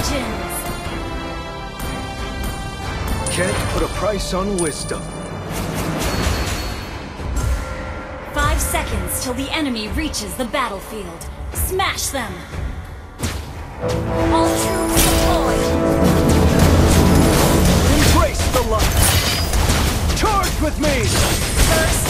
legends! Can't put a price on wisdom. Five seconds till the enemy reaches the battlefield. Smash them! All troops deployed! Embrace the light! Charge with me! First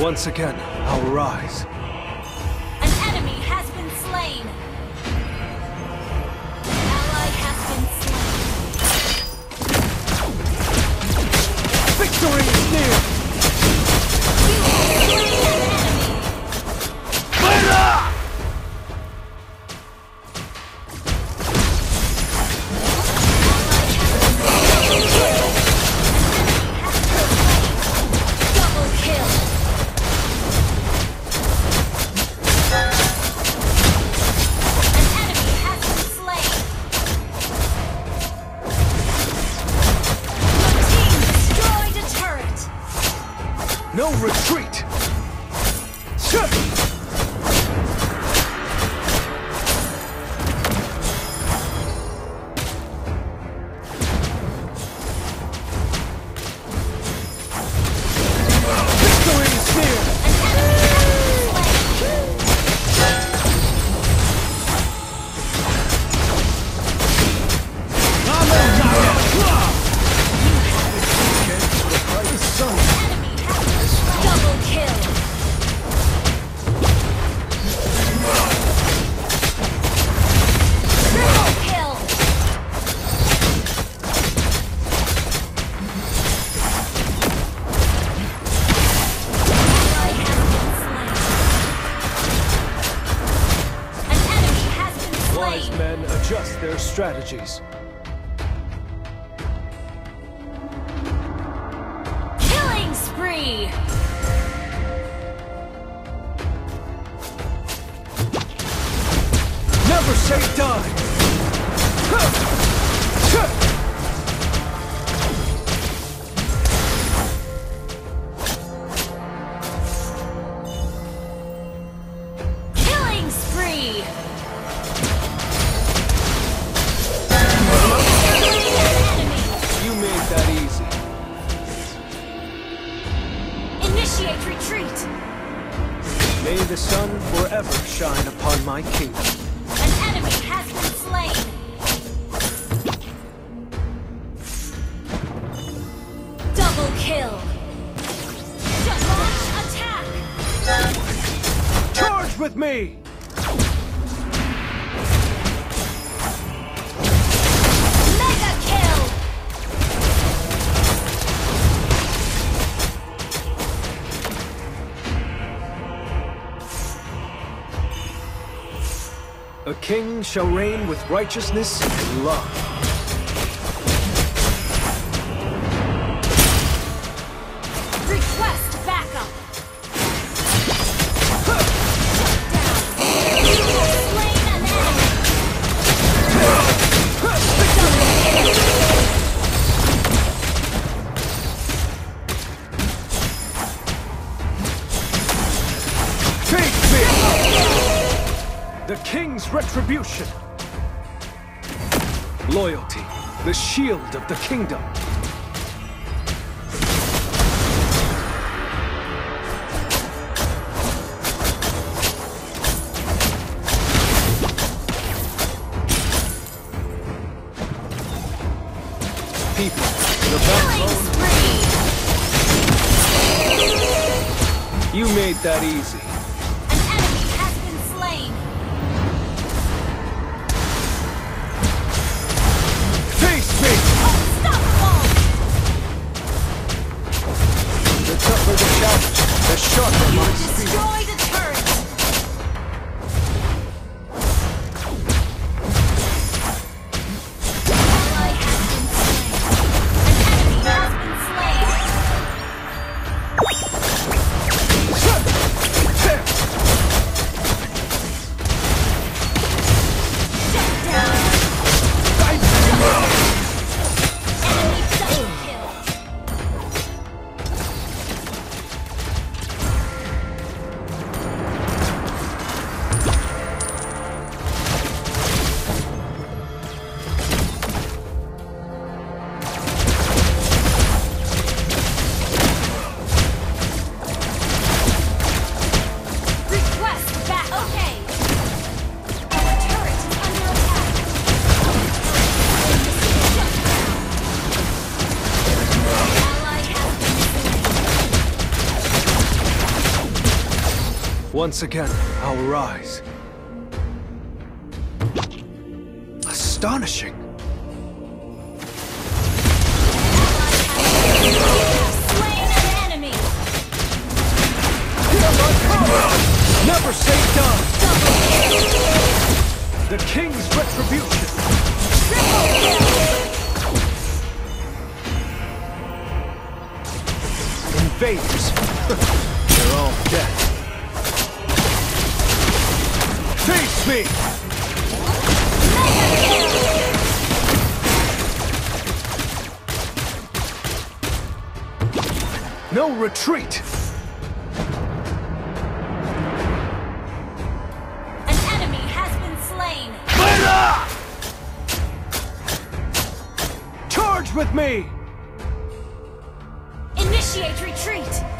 Once again, I'll rise. No retreat! Victory Wise men adjust their strategies. Killing spree. Never say die! The sun forever shine upon my kingdom. An enemy has been slain. Double kill. Launch attack. Charge with me! King shall reign with righteousness and love. The king's retribution. Loyalty, the shield of the kingdom. People, the backbone, you made that easy. Once again, I'll rise. Astonishing. Never say done! The king's retribution! Invaders! They're all dead. Me! No retreat! An enemy has been slain. Charge with me! Initiate retreat.